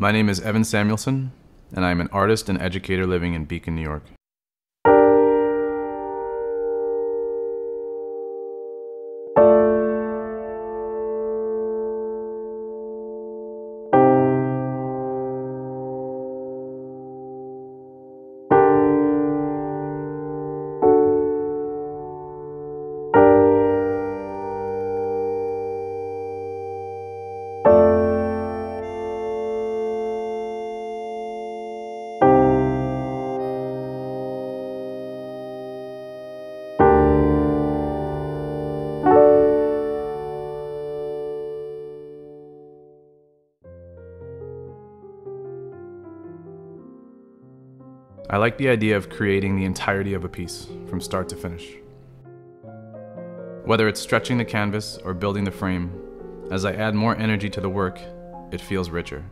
My name is Evan Samuelson, and I am an artist and educator living in Beacon, New York. I like the idea of creating the entirety of a piece, from start to finish. Whether it's stretching the canvas or building the frame, as I add more energy to the work, it feels richer.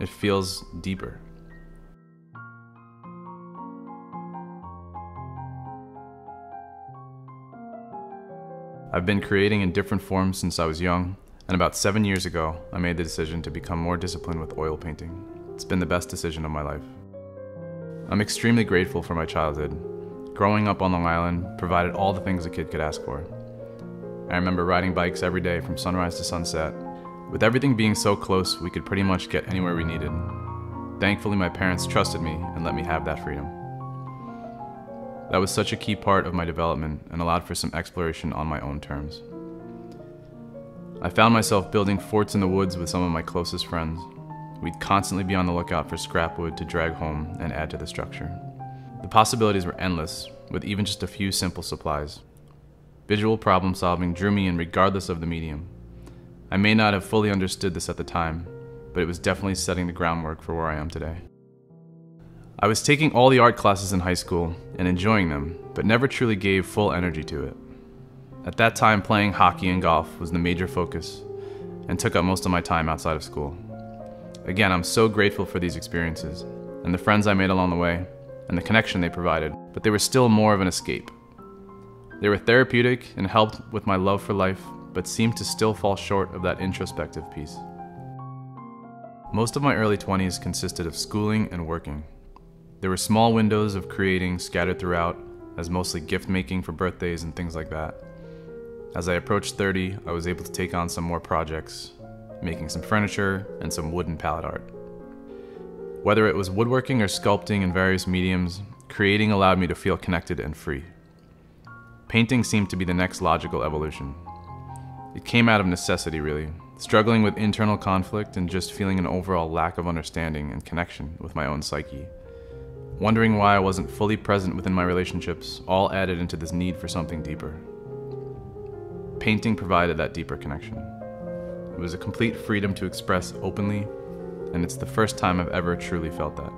It feels deeper. I've been creating in different forms since I was young, and about seven years ago, I made the decision to become more disciplined with oil painting. It's been the best decision of my life. I'm extremely grateful for my childhood. Growing up on Long Island provided all the things a kid could ask for. I remember riding bikes every day from sunrise to sunset. With everything being so close, we could pretty much get anywhere we needed. Thankfully, my parents trusted me and let me have that freedom. That was such a key part of my development and allowed for some exploration on my own terms. I found myself building forts in the woods with some of my closest friends. We'd constantly be on the lookout for scrap wood to drag home and add to the structure. The possibilities were endless, with even just a few simple supplies. Visual problem solving drew me in regardless of the medium. I may not have fully understood this at the time, but it was definitely setting the groundwork for where I am today. I was taking all the art classes in high school and enjoying them, but never truly gave full energy to it. At that time, playing hockey and golf was the major focus and took up most of my time outside of school. Again, I'm so grateful for these experiences and the friends I made along the way and the connection they provided, but they were still more of an escape. They were therapeutic and helped with my love for life, but seemed to still fall short of that introspective piece. Most of my early 20s consisted of schooling and working. There were small windows of creating scattered throughout, as mostly gift making for birthdays and things like that. As I approached 30, I was able to take on some more projects, making some furniture, and some wooden pallet art. Whether it was woodworking or sculpting in various mediums, creating allowed me to feel connected and free. Painting seemed to be the next logical evolution. It came out of necessity, really, struggling with internal conflict and just feeling an overall lack of understanding and connection with my own psyche. Wondering why I wasn't fully present within my relationships all added into this need for something deeper. Painting provided that deeper connection. It was a complete freedom to express openly, and it's the first time I've ever truly felt that.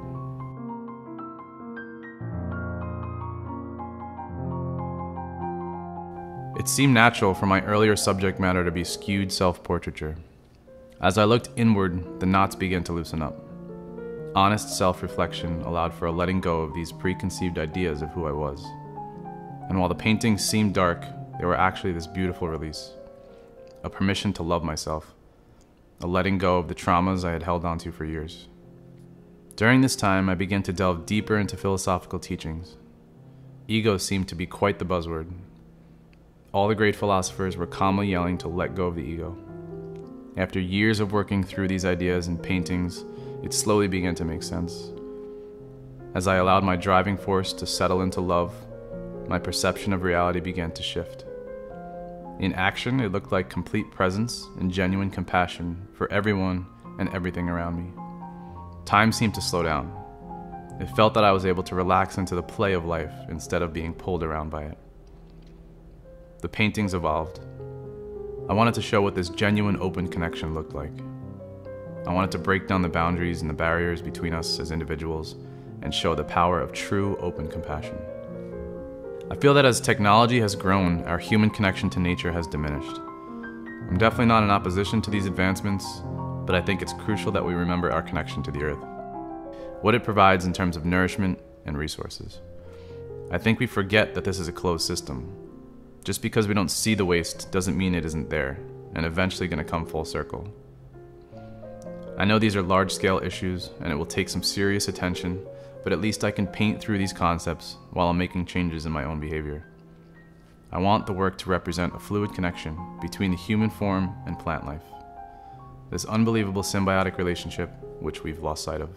It seemed natural for my earlier subject matter to be skewed self portraiture. As I looked inward, the knots began to loosen up. Honest self reflection allowed for a letting go of these preconceived ideas of who I was. And while the paintings seemed dark, they were actually this beautiful release a permission to love myself, a letting go of the traumas I had held onto for years. During this time, I began to delve deeper into philosophical teachings. Ego seemed to be quite the buzzword. All the great philosophers were calmly yelling to let go of the ego. After years of working through these ideas in paintings, it slowly began to make sense. As I allowed my driving force to settle into love, my perception of reality began to shift. In action, it looked like complete presence and genuine compassion for everyone and everything around me. Time seemed to slow down. It felt that I was able to relax into the play of life instead of being pulled around by it. The paintings evolved. I wanted to show what this genuine open connection looked like. I wanted to break down the boundaries and the barriers between us as individuals and show the power of true open compassion. I feel that as technology has grown, our human connection to nature has diminished. I'm definitely not in opposition to these advancements, but I think it's crucial that we remember our connection to the earth, what it provides in terms of nourishment and resources. I think we forget that this is a closed system. Just because we don't see the waste doesn't mean it isn't there, and eventually going to come full circle. I know these are large scale issues and it will take some serious attention, but at least I can paint through these concepts while I'm making changes in my own behavior. I want the work to represent a fluid connection between the human form and plant life. This unbelievable symbiotic relationship which we've lost sight of.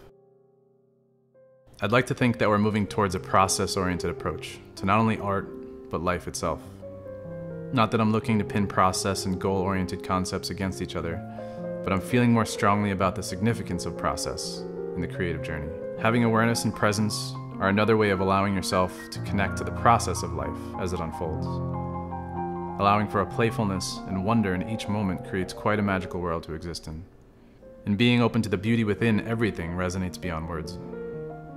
I'd like to think that we're moving towards a process oriented approach to not only art, but life itself. Not that I'm looking to pin process and goal oriented concepts against each other, but I'm feeling more strongly about the significance of process in the creative journey. Having awareness and presence are another way of allowing yourself to connect to the process of life as it unfolds. Allowing for a playfulness and wonder in each moment creates quite a magical world to exist in. And being open to the beauty within everything resonates beyond words.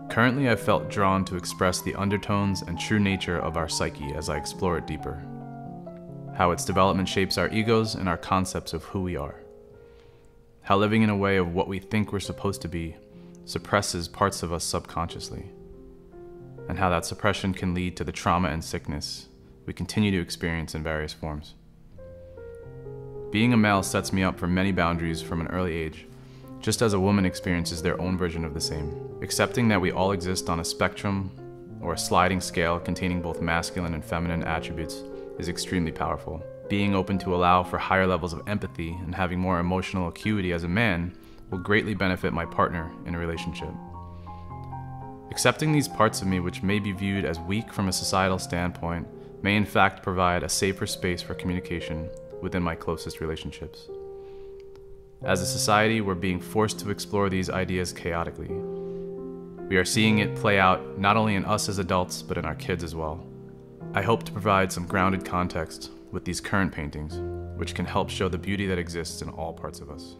Currently, I've felt drawn to express the undertones and true nature of our psyche as I explore it deeper. How its development shapes our egos and our concepts of who we are how living in a way of what we think we're supposed to be suppresses parts of us subconsciously, and how that suppression can lead to the trauma and sickness we continue to experience in various forms. Being a male sets me up for many boundaries from an early age, just as a woman experiences their own version of the same. Accepting that we all exist on a spectrum or a sliding scale containing both masculine and feminine attributes is extremely powerful being open to allow for higher levels of empathy and having more emotional acuity as a man will greatly benefit my partner in a relationship. Accepting these parts of me, which may be viewed as weak from a societal standpoint, may in fact provide a safer space for communication within my closest relationships. As a society, we're being forced to explore these ideas chaotically. We are seeing it play out not only in us as adults, but in our kids as well. I hope to provide some grounded context with these current paintings, which can help show the beauty that exists in all parts of us.